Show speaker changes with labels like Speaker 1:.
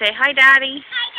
Speaker 1: Say hi, Daddy.
Speaker 2: Hi,